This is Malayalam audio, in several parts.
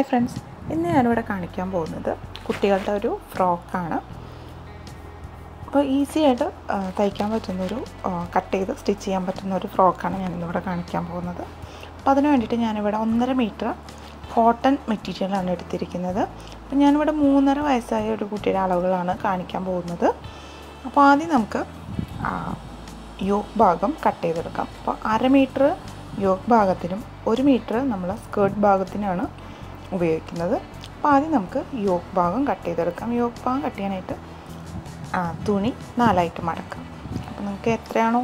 ഹായ് ഫ്രണ്ട്സ് ഇന്ന് ഞാനിവിടെ കാണിക്കാൻ പോകുന്നത് കുട്ടികളുടെ ഒരു ഫ്രോക്കാണ്. അപ്പോൾ ഈസി ആയിട്ട് തയ്ക്കാൻ പറ്റുന്നൊരു കട്ട് ചെയ്ത് സ്റ്റിച്ച് ചെയ്യാൻ പറ്റുന്ന ഒരു ഫ്രോക്കാണ് ഞാനിന്നിവിടെ കാണിക്കാൻ പോകുന്നത്. അപ്പോൾ അതിന് വേണ്ടിയിട്ട് ഞാനിവിടെ ഒന്നര മീറ്റർ കോട്ടൺ മെറ്റീരിയലാണ് എടുത്തിരിക്കുന്നത്. അപ്പോൾ ഞാനിവിടെ മൂന്നര വയസ്സായ ഒരു കുട്ടിയുടെ അളവുകളാണ് കാണിക്കാൻ പോകുന്നത്. അപ്പോൾ ആദ്യം നമുക്ക് യോക്ക് ഭാഗം കട്ട് ചെയ്തെടുക്കാം. അപ്പോൾ അര മീറ്റർ യോക്ക് ഭാഗത്തിനും ഒരു മീറ്റർ നമ്മൾ സ്കേർട്ട് ഭാഗത്തിനാണ് ഉപയോഗിക്കുന്നത്. അപ്പോൾ ആദ്യം നമുക്ക് യോക്ക് ഭാഗം കട്ട് ചെയ്തെടുക്കാം. യോക്ക് ഭാഗം കട്ട് ചെയ്യാനായിട്ട് തുണി നാലായിട്ട് മടക്കാം. അപ്പോൾ നിങ്ങൾക്ക് എത്രയാണോ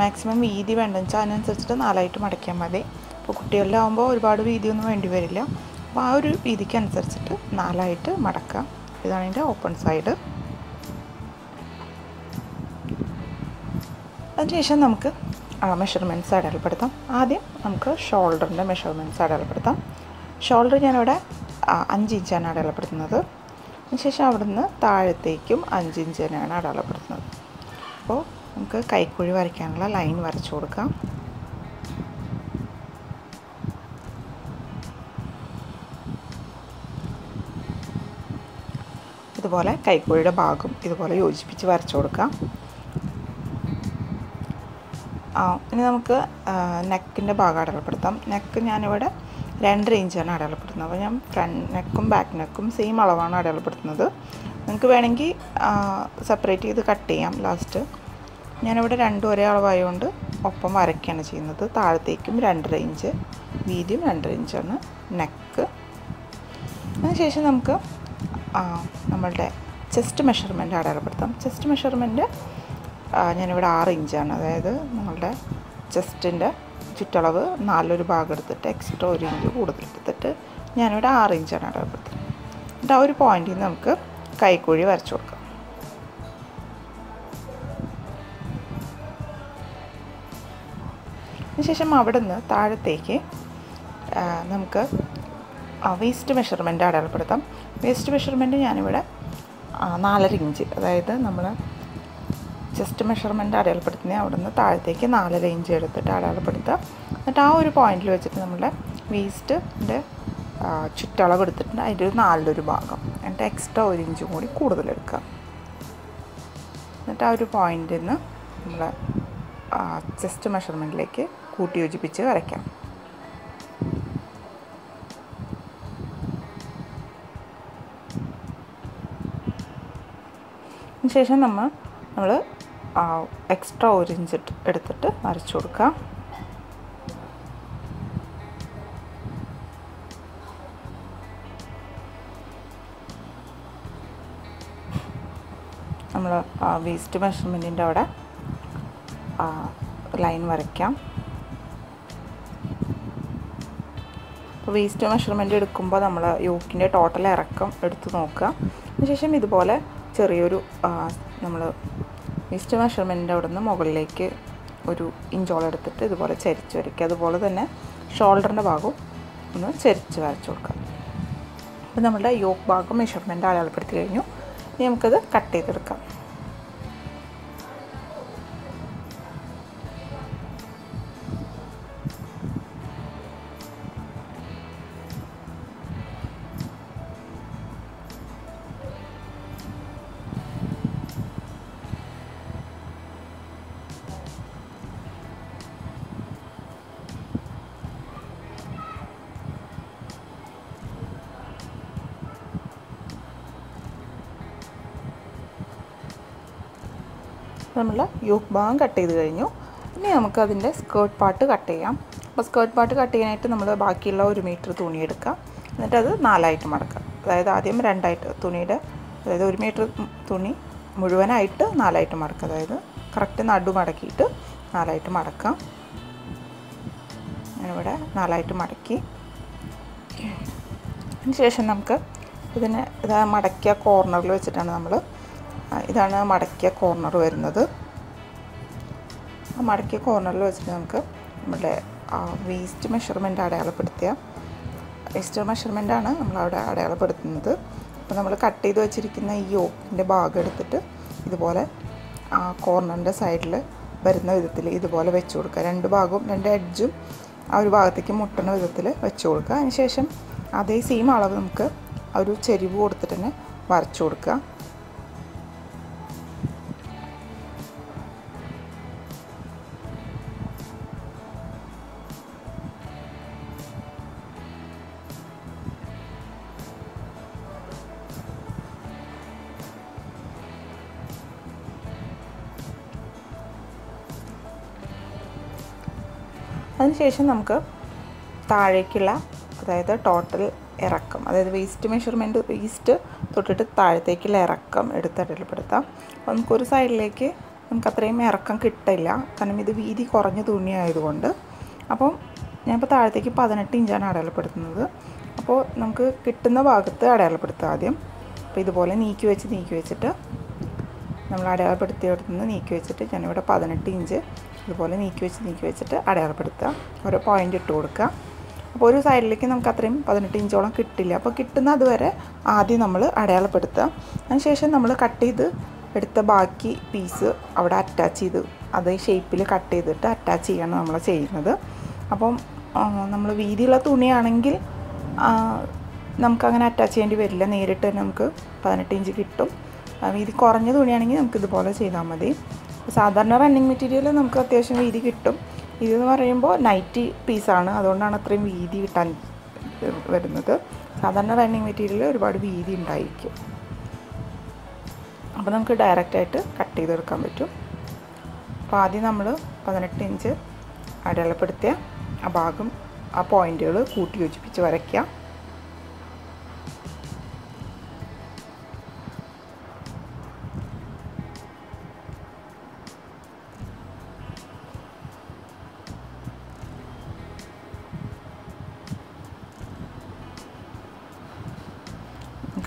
മാക്സിമം വീതി വേണ്ടതെന്ന് വെച്ചാൽ അതിനനുസരിച്ചിട്ട് നാലായിട്ട് മടക്കിയാൽ മതി. അപ്പോൾ കുട്ടികളുടെ ആകുമ്പോൾ ഒരുപാട് വീതിയൊന്നും വേണ്ടി വരില്ല. അപ്പോൾ ആ ഒരു വീതിക്ക് അനുസരിച്ചിട്ട് നാലായിട്ട് മടക്കാം. ഇതാണ് ഇതിന്റെ ഓപ്പൺ സൈഡ് അതിനുശേഷം നമുക്ക് മെഷർമെന്റ്സ് അടയാളപ്പെടുത്താം ആദ്യം നമുക്ക് ഷോൾഡറിന്റെ മെഷർമെന്റ്സ് അടയാളപ്പെടുത്താം ഷോൾഡർ ഞാനിവിടെ അഞ്ച് ഇഞ്ചാണ് അടയാളപ്പെടുത്തുന്നത്. അതിനുശേഷം അവിടുന്ന് താഴത്തേക്കും അഞ്ച് ഇഞ്ച് തന്നെയാണ് അടയാളപ്പെടുത്തുന്നത്. അപ്പോൾ നമുക്ക് കൈക്കുഴി വരയ്ക്കാനുള്ള ലൈൻ വരച്ചു കൊടുക്കാം. ഇതുപോലെ കൈക്കുഴിയുടെ ഭാഗം ഇതുപോലെ യോജിപ്പിച്ച് വരച്ചു കൊടുക്കാം. ഇനി നമുക്ക് നെക്കിന്റെ ഭാഗം അടയാളപ്പെടുത്താം. നെക്ക് ഞാനിവിടെ രണ്ട് ഇഞ്ചാണ് അടയാളപ്പെടുത്തുന്നത്. അപ്പോൾ ഞാൻ ഫ്രണ്ട് നെക്കും ബാക്ക് നെക്കും സെയിം അളവാണ് അടയാളപ്പെടുത്തുന്നത്. നിങ്ങൾക്ക് വേണമെങ്കിൽ സെപ്പറേറ്റ് ചെയ്ത് കട്ട് ചെയ്യാം ലാസ്റ്റ് ഞാനിവിടെ രണ്ടും ഒരേ അളവായതുകൊണ്ട് ഒപ്പം വരയ്ക്കുകയാണ് ചെയ്യുന്നത്. താഴത്തേക്കും രണ്ടര ഇഞ്ച് വീതിയും രണ്ടര ഇഞ്ചാണ് നെക്ക് അതിനുശേഷം നമുക്ക് നമ്മളുടെ ചെസ്റ്റ് മെഷർമെന്റ് അടയാളപ്പെടുത്താം. ചെസ്റ്റ് മെഷർമെന്റ് ഞാനിവിടെ ആറ് ഇഞ്ചാണ് അതായത് നമ്മളുടെ ചെസ്റ്റിന്റെ ചുറ്റളവ് നാലൊരു ഭാഗം എടുത്തിട്ട് എക്സ്ട്രാ ഒരു ഇഞ്ച് കൂടുതൽ എടുത്തിട്ട് ഞാനിവിടെ ആറ് ഇഞ്ചാണ് ഇടപെടുത്തത് എന്നിട്ട് ആ ഒരു പോയിന്റിൽ നിന്ന് നമുക്ക് കൈക്കുഴി വരച്ചു കൊടുക്കാം. അതിനുശേഷം അവിടെ നിന്ന് താഴത്തേക്ക് നമുക്ക് വേസ്റ്റ് മെഷർമെന്റ് അടയാളപ്പെടുത്താം. വേസ്റ്റ് മെഷർമെന്റ് ഞാനിവിടെ നാലര ഇഞ്ച് അതായത് നമ്മൾ ജസ്റ്റ് മെഷർമെന്റ് അടയാളപ്പെടുത്തുന്നതിന് അവിടെ നിന്ന് താഴത്തേക്ക് നാലര ഇഞ്ച് എടുത്തിട്ട് അടയാളപ്പെടുത്തുക. എന്നിട്ട് ആ ഒരു പോയിന്റിൽ വെച്ചിട്ട് നമ്മുടെ വേസ്റ്റിന്റെ ചുറ്റളവ് എടുത്തിട്ടുണ്ട്. അതിന്റെ ഒരു നാലിലൊരു ഭാഗം. എന്നിട്ട് എക്സ്ട്രാ ഒരു ഇഞ്ചും കൂടി കൂടുതൽ എടുക്കുക. എന്നിട്ട് ആ ഒരു പോയിന്റിൽ നിന്ന് നമ്മൾ ചെസ്റ്റ് മെഷർമെന്റിലേക്ക് കൂട്ടി യോജിപ്പിച്ച് വരയ്ക്കാം. ശേഷം നമ്മൾ നമ്മൾ എക്സ്ട്രാ ഒരു ഇഞ്ച് എടുത്തിട്ട് അരച്ചു കൊടുക്കുക. നമ്മൾ വേസ്റ്റ് മെഷർമെന്റിന്റെ അവിടെ ലൈൻ വരയ്ക്കാം. വേസ്റ്റ് മെഷർമെന്റ് എടുക്കുമ്പോൾ നമ്മൾ യോക്കിന്റെ ടോട്ടൽ ഇറക്കം എടുത്ത് നോക്കുക. അതിനുശേഷം ഇതുപോലെ ചെറിയൊരു നമ്മൾ വേസ്റ്റ് മെഷർമെന്റിന്റെ അവിടെ നിന്ന് മുകളിലേക്ക് ഒരു ഇഞ്ചോളം എടുത്തിട്ട് ഇതുപോലെ ചരിച്ച് വരയ്ക്കുക. അതുപോലെ തന്നെ ഷോൾഡറിന്റെ ഭാഗവും ഒന്ന് ചരിച്ച് വരച്ച് കൊടുക്കുക. അപ്പോൾ നമ്മുടെ യോക്ക് ഭാഗം മെഷർമെന്റ് അടയാളപ്പെടുത്തി കഴിഞ്ഞു. ഇനി നമുക്കത് കട്ട് ചെയ്തെടുക്കാം. നമ്മൾ യോക്ക് ഭാഗം കട്ട് ചെയ്ത് കഴിഞ്ഞു. ഇനി നമുക്ക് അതിന്റെ സ്കേർട്ട് പാർട്ട് കട്ട് ചെയ്യാം. അപ്പോൾ സ്കേർട്ട് പാർട്ട് കട്ട് ചെയ്യാനായിട്ട് നമ്മൾ ബാക്കിയുള്ള ഒരു മീറ്റർ തുണി എടുക്കാം എന്നിട്ട് അത് നാലായിട്ട് മടക്കുക. അതായത് ആദ്യം രണ്ടായിട്ട് തുണിയുടെ അതായത് ഒരു മീറ്റർ തുണി മുഴുവനായിട്ട് നാലായിട്ട് മടക്കുക. അതായത് കറക്റ്റ് നടു മടക്കിയിട്ട് നാലായിട്ട് മടക്കാം. ഞാനിവിടെ നാലായിട്ട് മടക്കി. അതിന് ശേഷം നമുക്ക് ഇതിനെ ഇതാ മടക്കിയ കോർണറിൽ വെച്ചിട്ടാണ് നമ്മൾ ഇതാണ് മടക്കിയ കോർണർ വരുന്നത്. ആ മടക്കിയ കോർണറിൽ വെച്ചിട്ട് നമുക്ക് നമ്മുടെ വേസ്റ്റ് മെഷർമെന്റ് അടയാളപ്പെടുത്തിയ വേസ്റ്റ് മെഷർമെന്റാണ് നമ്മളവിടെ അടയാളപ്പെടുത്തുന്നത്. അപ്പോൾ നമ്മൾ കട്ട് ചെയ്ത് വെച്ചിരിക്കുന്ന ഈ യോക്കിന്റെ ഭാഗം എടുത്തിട്ട് ഇതുപോലെ ആ കോർണറിന്റെ സൈഡിൽ വരുന്ന വിധത്തിൽ ഇതുപോലെ വെച്ച് കൊടുക്കുക. രണ്ട് ഭാഗവും രണ്ട് എഡ്ജും ആ ഒരു ഭാഗത്തേക്ക് മുട്ടണ വിധത്തിൽ വെച്ച് കൊടുക്കുക. അതിനുശേഷം അതേ സെയിം അളവ് നമുക്ക് ഒരു ചെരിവ് കൊടുത്തിട്ട് തന്നെ വരച്ചു കൊടുക്കുക. അതിനുശേഷം നമുക്ക് താഴേക്കുള്ള അതായത് ടോട്ടൽ ഇറക്കം അതായത് വേസ്റ്റ് മെഷർമെന്റ് വേസ്റ്റ് തൊട്ടിട്ട് താഴത്തേക്കുള്ള ഇറക്കം എടുത്ത് അടയാളപ്പെടുത്താം. അപ്പോൾ നമുക്കൊരു സൈഡിലേക്ക് നമുക്ക് അത്രയും ഇറക്കം കിട്ടില്ല. കാരണം ഇത് വീതി കുറഞ്ഞ തുണി ആയതുകൊണ്ട് അപ്പം ഞാനിപ്പോൾ താഴത്തേക്ക് പതിനെട്ട് ഇഞ്ചാണ് അടയാളപ്പെടുത്തുന്നത്. അപ്പോൾ നമുക്ക് കിട്ടുന്ന ഭാഗത്ത് അടയാളപ്പെടുത്തുക ആദ്യം. അപ്പോൾ ഇതുപോലെ നീക്കി വെച്ച് നീക്കി വെച്ചിട്ട് നമ്മൾ അടയാളപ്പെടുത്തിയെടുത്തുനിന്ന് നീക്കി വെച്ചിട്ട് ഞാനിവിടെ പതിനെട്ട് ഇഞ്ച് ഇതുപോലെ നീക്കി വെച്ച് നീക്കി വെച്ചിട്ട് അടയാളപ്പെടുത്തുക. ഓരോ പോയിന്റ് ഇട്ട് കൊടുക്കുക. അപ്പോൾ ഒരു സൈഡിലേക്ക് നമുക്ക് അത്രയും പതിനെട്ട് ഇഞ്ചോളം കിട്ടില്ല. അപ്പോൾ കിട്ടുന്ന അതുവരെ ആദ്യം നമ്മൾ അടയാളപ്പെടുത്തുക. അതിനുശേഷം നമ്മൾ കട്ട് ചെയ്ത് എടുത്ത ബാക്കി പീസ് അവിടെ അറ്റാച്ച് ചെയ്ത് അത് ഷേപ്പിൽ കട്ട് ചെയ്തിട്ട് അറ്റാച്ച് ചെയ്യാണ് നമ്മൾ ചെയ്യുന്നത്. അപ്പം നമ്മൾ വീതിയുള്ള തുണിയാണെങ്കിൽ നമുക്കങ്ങനെ അറ്റാച്ച് ചെയ്യേണ്ടി വരില്ല. നേരിട്ട് തന്നെ നമുക്ക് പതിനെട്ട് ഇഞ്ച് കിട്ടും. വീതി കുറഞ്ഞ തുണിയാണെങ്കിൽ നമുക്ക് ഇതുപോലെ ചെയ്താൽ മതി. സാധാരണ റണ്ണിങ് മെറ്റീരിയൽ നമുക്ക് അത്യാവശ്യം വീതി കിട്ടും. ഇതെന്ന് പറയുമ്പോൾ നൈറ്റി പീസാണ് അതുകൊണ്ടാണ് അത്രയും വീതി കിട്ടാൻ വരുന്നത്. സാധാരണ റണ്ണിങ് മെറ്റീരിയൽ ഒരുപാട് വീതി ഉണ്ടായിരിക്കും. അപ്പോൾ നമുക്ക് ഡയറക്റ്റായിട്ട് കട്ട് ചെയ്തെടുക്കാൻ പറ്റും. അപ്പോൾ ആദ്യം നമ്മൾ പതിനെട്ട് ഇഞ്ച് അടയാളപ്പെടുത്തിയ ആ ഭാഗം ആ പോയിന്റുകൾ കൂട്ടി യോജിപ്പിച്ച് വരയ്ക്കുക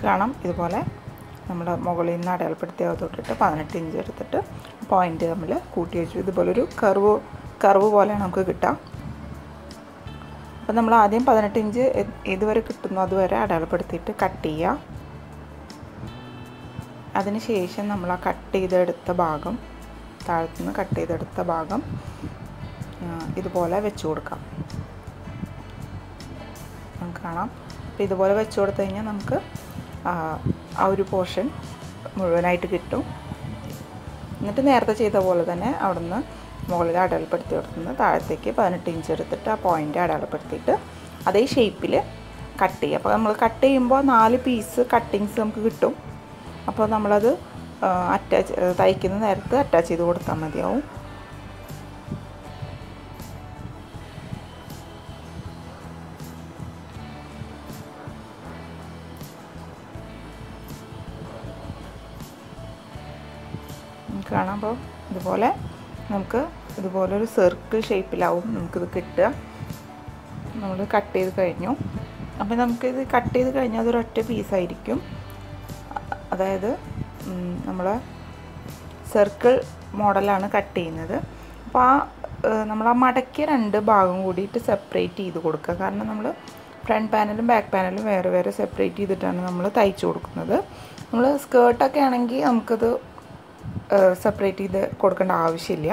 കാണാം. ഇതുപോലെ നമ്മൾ മുകളിൽ നിന്ന് അടയാളപ്പെടുത്തിയ തൊട്ടിട്ട് പതിനെട്ട് ഇഞ്ച് എടുത്തിട്ട് പോയിന്റ് തമ്മിൽ കൂട്ടി വെച്ചു. ഇതുപോലൊരു കർവ് കർവ് പോലെയാണ് നമുക്ക് കിട്ടാം. അപ്പോൾ നമ്മൾ ആദ്യം പതിനെട്ട് ഇഞ്ച് ഇതുവരെ കിട്ടുന്നു അതുവരെ അടയാളപ്പെടുത്തിയിട്ട് കട്ട് ചെയ്യുക അതിന് ശേഷം നമ്മൾ ആ കട്ട് ചെയ്തെടുത്ത ഭാഗം താഴത്തുനിന്ന് കട്ട് ചെയ്തെടുത്ത ഭാഗം ഇതുപോലെ വെച്ച് കൊടുക്കാം. നമുക്ക് കാണാം. അപ്പോൾ ഇതുപോലെ വെച്ച് കൊടുത്തു കഴിഞ്ഞാൽ നമുക്ക് ആ ഒരു പോർഷൻ മുഴുവനായിട്ട് കിട്ടും. എന്നിട്ട് നേരത്തെ ചെയ്ത പോലെ തന്നെ അവിടുന്ന് മുകളിൽ അടയാളപ്പെടുത്തി കൊടുത്തുനിന്ന് താഴത്തേക്ക് പതിനെട്ട് ഇഞ്ച് എടുത്തിട്ട് ആ പോയിന്റ് അടയാളപ്പെടുത്തിയിട്ട് അതേ ഷേപ്പിൽ കട്ട് ചെയ്യുക. അപ്പോൾ നമ്മൾ കട്ട് ചെയ്യുമ്പോൾ നാല് പീസ് കട്ടിങ്സ് നമുക്ക് കിട്ടും. അപ്പോൾ നമ്മളത് അറ്റാച്ച് തയ്ക്കുന്ന നേരത്ത് അറ്റാച്ച് ചെയ്ത് കൊടുത്താൽ മതിയാവും. കാണാം. അപ്പോൾ ഇതുപോലെ നമുക്ക് ഇതുപോലെ ഒരു സർക്കിൾ ഷേപ്പിലാവും നമുക്കിത് കിട്ടുക. നമ്മൾ കട്ട് ചെയ്ത് കഴിഞ്ഞു. അപ്പോൾ നമുക്കിത് കട്ട് ചെയ്ത് കഴിഞ്ഞാൽ അതൊരൊറ്റ പീസായിരിക്കും അതായത് നമ്മൾ സർക്കിൾ മോഡലാണ് കട്ട് ചെയ്യുന്നത്. അപ്പോൾ ആ നമ്മൾ ആ മടക്കിയ രണ്ട് ഭാഗം കൂടിയിട്ട് സെപ്പറേറ്റ് ചെയ്ത് കൊടുക്കുക. കാരണം നമ്മൾ ഫ്രണ്ട് പാനലും ബാക്ക് പാനലും വേറെ വേറെ സെപ്പറേറ്റ് ചെയ്തിട്ടാണ് നമ്മൾ തയ്ച്ചു കൊടുക്കുന്നത്. നമ്മൾ സ്കേർട്ടൊക്കെ ആണെങ്കിൽ നമുക്കത് സെപ്പറേറ്റ് ചെയ്ത് കൊടുക്കേണ്ട ആവശ്യമില്ല.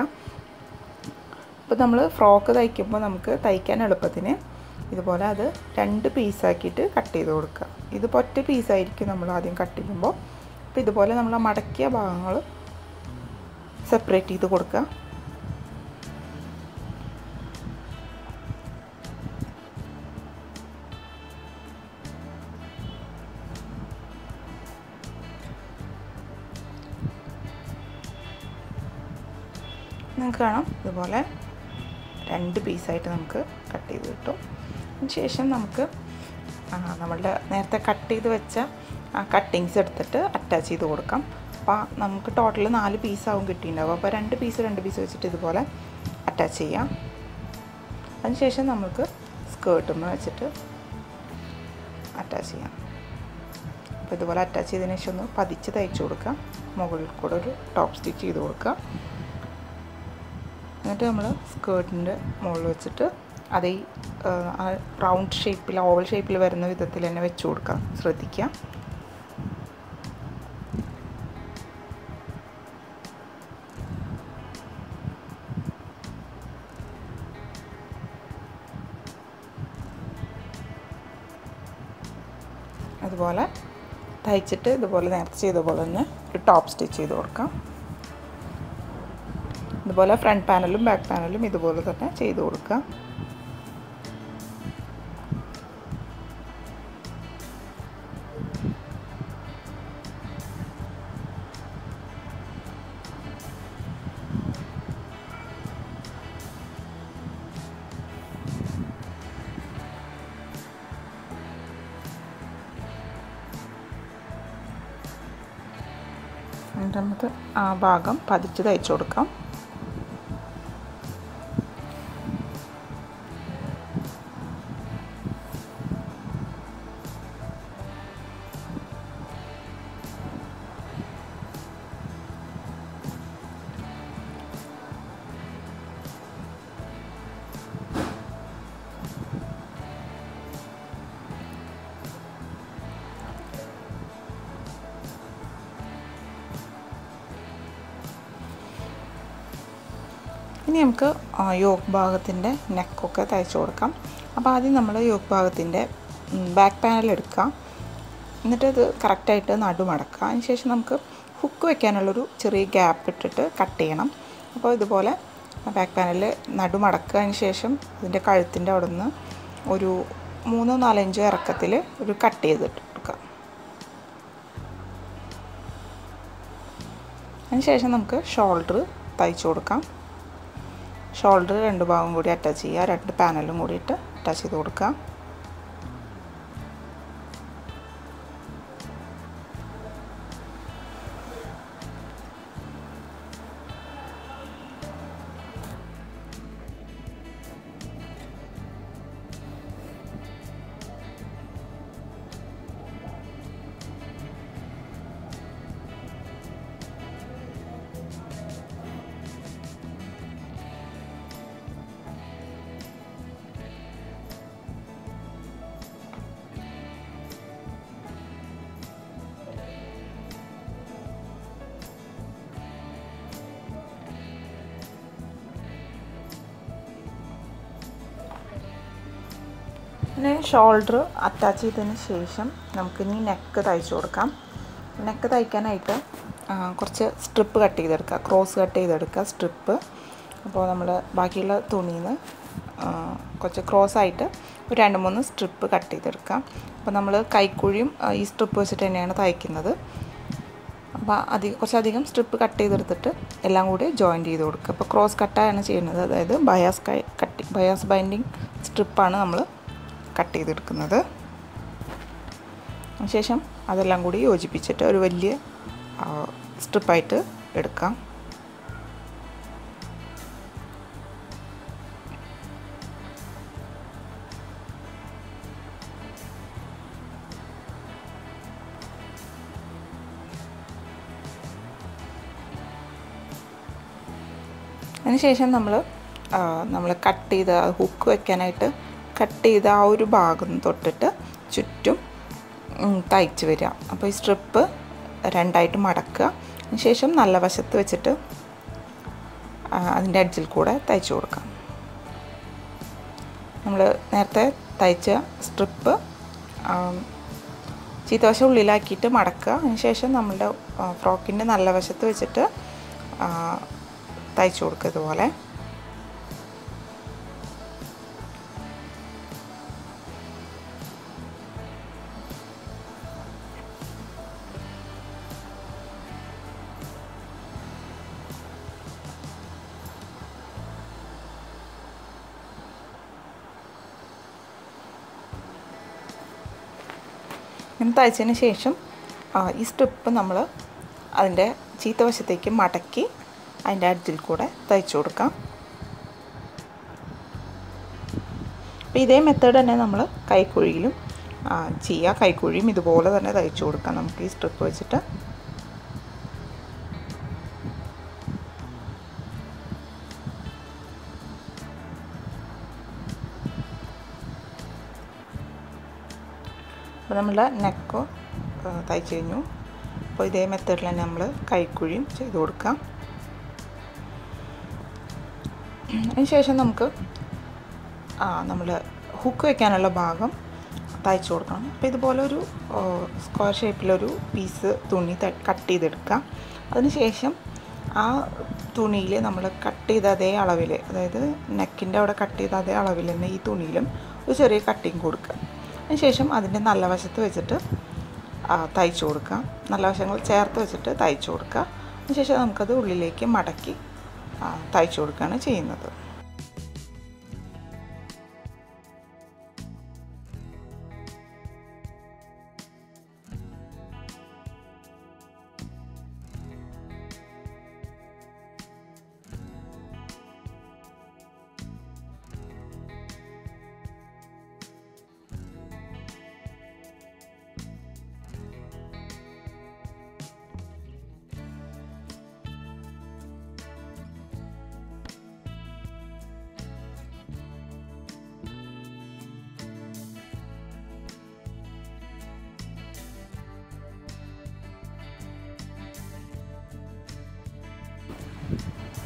അപ്പോൾ നമ്മൾ ഫ്രോക്ക് തയ്ക്കുമ്പോൾ നമുക്ക് തയ്ക്കാൻ എളുപ്പത്തിന് ഇതുപോലെ അത് രണ്ട് പീസാക്കിയിട്ട് കട്ട് ചെയ്ത് കൊടുക്കുക. ഇത് ഒറ്റ പീസായിരിക്കും നമ്മൾ ആദ്യം കട്ട് ചെയ്യുമ്പോൾ. അപ്പോൾ ഇതുപോലെ നമ്മൾ മടക്കിയ ഭാഗങ്ങൾ സെപ്പറേറ്റ് ചെയ്ത് കൊടുക്കുക. നിങ്ങൾക്ക് കാണാം ഇതുപോലെ രണ്ട് പീസായിട്ട് നമുക്ക് കട്ട് ചെയ്ത് കിട്ടും. അതിനുശേഷം നമുക്ക് നമ്മളുടെ നേരത്തെ കട്ട് ചെയ്ത് വെച്ച ആ കട്ടിങ്സ് എടുത്തിട്ട് അറ്റാച്ച് ചെയ്ത് കൊടുക്കാം. അപ്പോൾ നമുക്ക് ടോട്ടൽ നാല് പീസാവും കിട്ടിയിട്ടുണ്ടാവും അപ്പോൾ രണ്ട് പീസ് രണ്ട് പീസ് വെച്ചിട്ട് ഇതുപോലെ അറ്റാച്ച് ചെയ്യാം. അതിനുശേഷം നമുക്ക് സ്കേർട്ടുമ്മ വെച്ചിട്ട് അറ്റാച്ച് ചെയ്യാം. അപ്പോൾ ഇതുപോലെ അറ്റാച്ച് ചെയ്തതിന് ശേഷം ഒന്ന് പതിച്ച് തയ്ച്ചു കൊടുക്കാം. മുകളിൽ കൂടെ ഒരു ടോപ്പ് സ്റ്റിച്ച് ചെയ്ത് കൊടുക്കുക എന്നിട്ട് നമ്മൾ സ്കേർട്ടിന്റെ മുകളിൽ വെച്ചിട്ട് അതേ റൗണ്ട് ഷേപ്പിൽ ഓവൽ ഷേപ്പിൽ വരുന്ന വിധത്തിൽ തന്നെ വെച്ച് കൊടുക്കാം ശ്രദ്ധിക്കുക. അതുപോലെ തയ്ച്ചിട്ട് ഇതുപോലെ നേരത്തെ ചെയ്ത പോലെ തന്നെ ഒരു ടോപ്പ് സ്റ്റിച്ച് ചെയ്ത് കൊടുക്കാം. ഇതുപോലെ ഫ്രണ്ട് പാനലും ബാക്ക് പാനലും ഇതുപോലെ തന്നെ ചെയ്ത് കൊടുക്കുക രണ്ടാമത് ആ ഭാഗം പതിച്ച് തയ്ച്ചു കൊടുക്കാം. ഇനി നമുക്ക് യോക്ക് ഭാഗത്തിന്റെ നെക്കൊക്കെ തയ്ച്ചു കൊടുക്കാം. അപ്പോൾ ആദ്യം നമ്മൾ യോക്ക് ഭാഗത്തിന്റെ ബാക്ക് പാനൽ എടുക്കാം. എന്നിട്ട് ഇത് കറക്റ്റായിട്ട് നടുമടക്കുക. അതിന് ശേഷം നമുക്ക് ഹുക്ക് വെക്കാനുള്ളൊരു ചെറിയ ഗ്യാപ്പ് ഇട്ടിട്ട് കട്ട് ചെയ്യണം. അപ്പോൾ ഇതുപോലെ ബാക്ക് പാനൽ നടുമടക്കുക. അതിന് ശേഷം ഇതിന്റെ കഴുത്തിന്റെ അവിടെ നിന്ന് ഒരു മൂന്നോ നാലഞ്ചോ ഇറക്കത്തിൽ ഒരു കട്ട് ചെയ്തിട്ട് കൊടുക്കുക അതിന് ശേഷം നമുക്ക് ഷോൾഡർ തയ്ച്ചു കൊടുക്കാം. ഷോൾഡർ രണ്ട് ഭാഗം കൂടി അറ്റാച്ച് ചെയ്യുക. രണ്ട് പാനലും കൂടിയിട്ട് അറ്റാച്ച് ചെയ്ത് കൊടുക്കുക. പിന്നെ ഷോൾഡർ അറ്റാച്ച് ചെയ്തതിന് ശേഷം നമുക്കിനി നെക്ക് തയ്ച്ചു കൊടുക്കാം. നെക്ക് തയ്ക്കാനായിട്ട് കുറച്ച് സ്ട്രിപ്പ് കട്ട് ചെയ്തെടുക്കുക. ക്രോസ് കട്ട് ചെയ്തെടുക്കുക സ്ട്രിപ്പ് അപ്പോൾ നമ്മൾ ബാക്കിയുള്ള തുണിയിൽ നിന്ന് കുറച്ച് ക്രോസ് ആയിട്ട് ഒരു രണ്ട് മൂന്ന് സ്ട്രിപ്പ് കട്ട് ചെയ്തെടുക്കാം അപ്പോൾ നമ്മൾ കൈക്കുഴിയും ഈ സ്ട്രിപ്പ് വെച്ചിട്ട് തന്നെയാണ് തയ്ക്കുന്നത്. അപ്പോൾ അധികം കുറച്ചധികം സ്ട്രിപ്പ് കട്ട് ചെയ്തെടുത്തിട്ട് എല്ലാം കൂടി ജോയിന്റ് ചെയ്ത് കൊടുക്കുക. അപ്പോൾ ക്രോസ് കട്ടാണ് ചെയ്യുന്നത്. അതായത് ബയാസ് കട്ടി ബയാസ് ബൈൻഡിങ് സ്ട്രിപ്പാണ് നമ്മൾ കട്ട് ചെയ്തെടുക്കുന്നത്. ശേഷം അതെല്ലാം കൂടി യോജിപ്പിച്ചിട്ട് ഒരു വലിയ സ്ട്രിപ്പായിട്ട് എടുക്കാം. അതിനുശേഷം നമ്മൾ നമ്മൾ കട്ട് ചെയ്ത ഹുക്ക് വെക്കാനായിട്ട് കട്ട് ചെയ്ത ആ ഒരു ഭാഗം തൊട്ടിട്ട് ചുറ്റും തയ്ച്ച് വരിക. അപ്പോൾ ഈ സ്ട്രിപ്പ് രണ്ടായിട്ട് മടക്കുക. അതിനുശേഷം നല്ല വശത്ത് വെച്ചിട്ട് അതിന്റെ അഡ്ജിൽ കൂടെ തയ്ച്ചു കൊടുക്കാം നമ്മൾ നേരത്തെ തയ്ച്ച സ്ട്രിപ്പ് ചീത്തവശം ഉള്ളിലാക്കിയിട്ട് മടക്കുക. അതിനുശേഷം നമ്മളുടെ ഫ്രോക്കിന്റെ നല്ല വശത്ത് വെച്ചിട്ട് തയ്ച്ചു കൊടുക്കുക ഇതുപോലെ. ഇങ്ങനെ തയ്ച്ചതിന് ശേഷം ഈ സ്ട്രിപ്പ് നമ്മൾ അതിന്റെ ചീത്ത വശത്തേക്ക് മടക്കി അതിന്റെ അടുത്തിൽ കൂടെ തയ്ച്ചു കൊടുക്കാം. അപ്പോൾ ഇതേ മെത്തേഡ് തന്നെ നമ്മൾ കൈക്കുഴിയിലും ചെയ്യുക കൈക്കുഴിയും ഇതുപോലെ തന്നെ തയ്ച്ചു കൊടുക്കാം. നമുക്ക് ഈ സ്ട്രിപ്പ് വെച്ചിട്ട്. നമ്മൾ നെക്ക് തയ്ച്ച് കഴിഞ്ഞു അപ്പോൾ ഇതേ മെത്തേഡിൽ തന്നെ നമ്മൾ കൈക്കുഴിയും ചെയ്ത് കൊടുക്കാം. അതിനുശേഷം നമുക്ക് നമ്മൾ ഹുക്ക് വയ്ക്കാനുള്ള ഭാഗം തയ്ച്ചു കൊടുക്കണം. അപ്പോൾ ഇതുപോലെ ഒരു സ്ക്വയർ ഷേപ്പിലൊരു പീസ് തുണി കട്ട് ചെയ്തെടുക്കാം. അതിനുശേഷം ആ തുണിയിൽ നമ്മൾ കട്ട് ചെയ്ത അതേ അളവിൽ അതായത് നെക്കിന്റെ അവിടെ കട്ട് ചെയ്ത അതേ അളവിൽ തന്നെ ഈ തുണിയിലും ഒരു ചെറിയ കട്ടിങ് കൊടുക്കുക. അതിനുശേഷം അതിന്റെ നല്ല വശത്ത് വെച്ചിട്ട് തയ്ച്ചു കൊടുക്കുക നല്ല വശങ്ങൾ ചേർത്ത് വെച്ചിട്ട് തയ്ച്ചു കൊടുക്കുക അതിനുശേഷം നമുക്കത് ഉള്ളിലേക്ക് മടക്കി തയ്ച്ചു കൊടുക്കുകയാണ് ചെയ്യുന്നത്.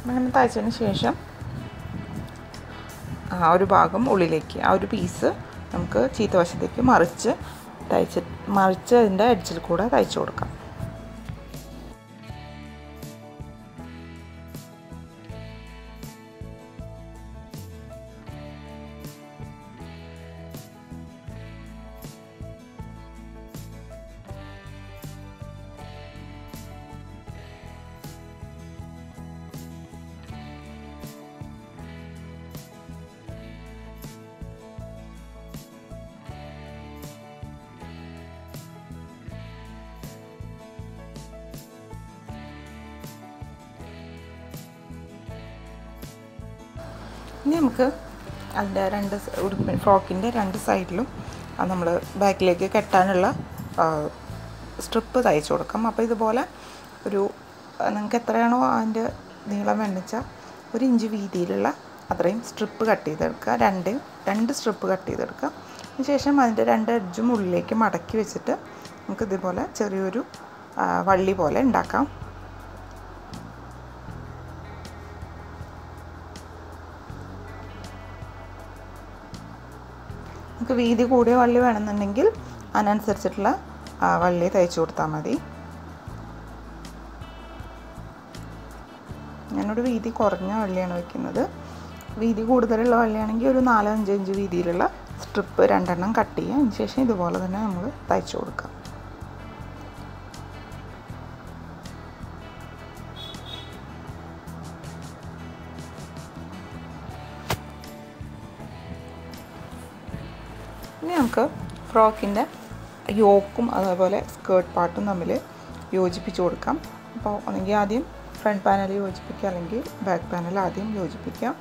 അങ്ങനെ തയ്ച്ചതിന് ശേഷം ആ ഒരു ഭാഗം ഉള്ളിലേക്ക് ആ ഒരു പീസ് നമുക്ക് ചീത്ത വശത്തേക്ക് മറിച്ച് തയ്ച്ച് മറിച്ച് അതിന്റെ എഡ്ജിൽ കൂടെ തയ്ച്ചു കൊടുക്കാം. ഇനി നമുക്ക് അതിന്റെ രണ്ട് ഉടുപ്പിൻ ഫ്രോക്കിന്റെ രണ്ട് സൈഡിലും നമ്മൾ ബാക്കിലേക്ക് കെട്ടാനുള്ള സ്ട്രിപ്പ് തയ്ച്ചു കൊടുക്കാം. അപ്പോൾ ഇതുപോലെ ഒരു നിങ്ങൾക്ക് എത്രയാണോ അതിന്റെ നീളം വേണ്ടിച്ചാൽ ഒരു ഇഞ്ച് വീതിയിലുള്ള അത്രയും സ്ട്രിപ്പ് കട്ട് ചെയ്തെടുക്കുക. രണ്ട് രണ്ട് സ്ട്രിപ്പ് കട്ട് ചെയ്തെടുക്കുക. അതിനുശേഷം അതിന്റെ രണ്ട് എഡ്ജും ഉള്ളിലേക്ക് മടക്കി വെച്ചിട്ട് നമുക്ക് ഇതുപോലെ ചെറിയൊരു വള്ളി പോലെ ഉണ്ടാക്കാം. നമുക്ക് വീതി കൂടിയ വള്ളി വേണമെന്നുണ്ടെങ്കിൽ അതിനനുസരിച്ചിട്ടുള്ള വള്ളി തയ്ച്ചു കൊടുത്താൽ മതി. ഞാനൊരു വീതി കുറഞ്ഞ വള്ളിയാണ് വയ്ക്കുന്നത് വീതി കൂടുതലുള്ള വള്ളിയാണെങ്കിൽ ഒരു നാലോ അഞ്ചോ ഇഞ്ച് വീതിയിലുള്ള സ്ട്രിപ്പ് രണ്ടെണ്ണം കട്ട് ചെയ്യുക അതിന് ശേഷം ഇതുപോലെ തന്നെ നമ്മൾ തയ്ച്ചു കൊടുക്കാം. നമുക്ക് ഫ്രോക്കിന്റെ യോക്കും അതേപോലെ സ്കേർട്ട് പാർട്ടും തമ്മിൽ യോജിപ്പിച്ച് കൊടുക്കാം. അപ്പോൾ ഒന്നെങ്കിൽ ആദ്യം ഫ്രണ്ട് പാനൽ യോജിപ്പിക്കുക അല്ലെങ്കിൽ ബാക്ക് പാനൽ ആദ്യം യോജിപ്പിക്കാം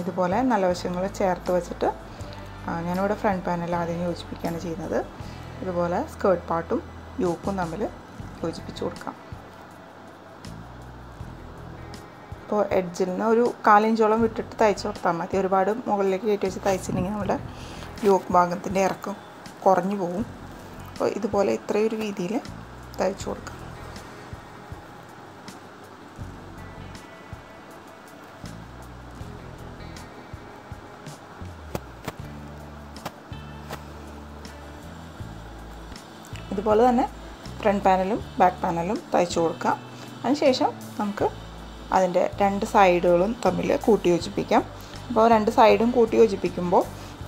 ഇതുപോലെ നല്ല വശങ്ങൾ ചേർത്ത് വെച്ചിട്ട് ഞാനിവിടെ ഫ്രണ്ട് പാനൽ ആദ്യം യോജിപ്പിക്കുകയാണ് ചെയ്യുന്നത്. ഇതുപോലെ സ്കേർട്ട് പാർട്ടും യോക്കും തമ്മിൽ യോജിപ്പിച്ച് കൊടുക്കാം. അപ്പോൾ എഡ്ജിൽ നിന്ന് ഒരു കാലിഞ്ചോളം വിട്ടിട്ട് തയ്ച്ച് കൊടുത്താൽ മതി. ഒരുപാട് മുകളിലേക്ക് കയറ്റി വെച്ച് തയ്ച്ചിട്ടുണ്ടെങ്കിൽ നമ്മുടെ യോക്ക് ഭാഗത്തിന്റെ ഇറക്കം കുറഞ്ഞു പോകും അപ്പോൾ ഇതുപോലെ ഇത്രയൊരു രീതിയിൽ തയ്ച്ചു കൊടുക്കാം. ഇതുപോലെ തന്നെ ഫ്രണ്ട് പാനലും ബാക്ക് പാനലും തയ്ച്ചു കൊടുക്കാം. അതിനുശേഷം നമുക്ക് അതിന്റെ രണ്ട് സൈഡുകളും തമ്മിൽ കൂട്ടി യോജിപ്പിക്കാം. അപ്പോൾ രണ്ട് സൈഡും കൂട്ടി യോജിപ്പിക്കുമ്പോൾ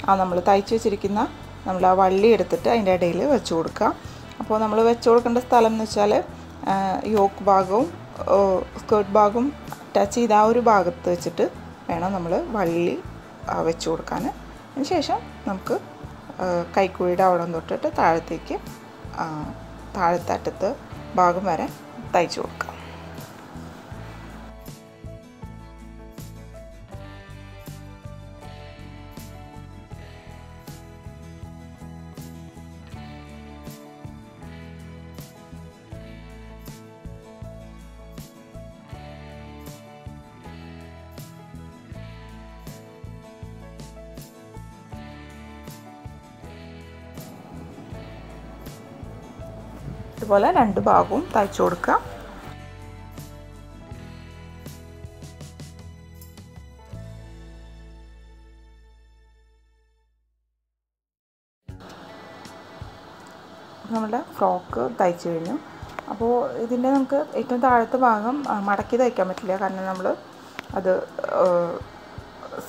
ആ നമ്മൾ തയ്ച്ച് വെച്ചിരിക്കുന്ന നമ്മൾ ആ വള്ളി എടുത്തിട്ട് അതിന്റെ ഇടയിൽ വെച്ച് കൊടുക്കുക. അപ്പോൾ നമ്മൾ വെച്ച് കൊടുക്കേണ്ട സ്ഥലം എന്ന് വെച്ചാൽ യോക്ക് ഭാഗവും സ്കേർട്ട് ഭാഗവും ടച്ച് ചെയ്ത ആ ഒരു ഭാഗത്ത് വെച്ചിട്ട് വേണം നമ്മൾ വള്ളി വെച്ച് കൊടുക്കാൻ അതിനുശേഷം നമുക്ക് കൈക്കുഴിയുടെ അവിടെ തൊട്ടിട്ട് താഴത്തേക്ക് താഴത്തെ അറ്റത്ത് ഭാഗം വരെ തയ്ച്ചു കൊടുക്കാം. ഇതുപോലെ രണ്ട് ഭാഗവും തയ്ച്ചു കൊടുക്കുക. നമ്മുടെ ഫ്രോക്ക് തയ്ച്ചു കഴിഞ്ഞു. അപ്പോൾ ഇതിന്റെ നമുക്ക് ഏറ്റവും താഴത്തെ ഭാഗം മടക്കി തയ്ക്കാൻ പറ്റില്ല. കാരണം നമ്മൾ അത്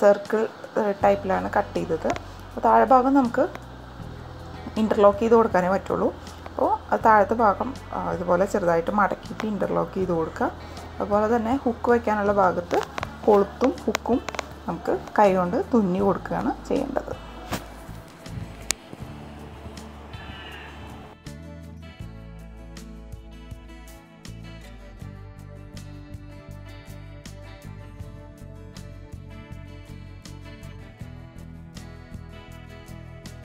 സർക്കിൾ ടൈപ്പിലാണ് കട്ട് ചെയ്തത്. അപ്പോൾ താഴെ ഭാഗം നമുക്ക് ഇന്റർലോക്ക് ചെയ്ത് കൊടുക്കാനേ പറ്റുള്ളൂ. അപ്പോൾ താഴത്തെ ഭാഗം ഇതുപോലെ ചെറുതായിട്ട് മടക്കിയിട്ട് ഇന്റർലോക്ക് ചെയ്ത് കൊടുക്കുക. അതുപോലെ തന്നെ ഹുക്ക് വയ്ക്കാനുള്ള ഭാഗത്ത് കൊളുത്തും ഹുക്കും നമുക്ക് കൈ കൊണ്ട് തുന്നി കൊടുക്കുകയാണ് ചെയ്യേണ്ടത്.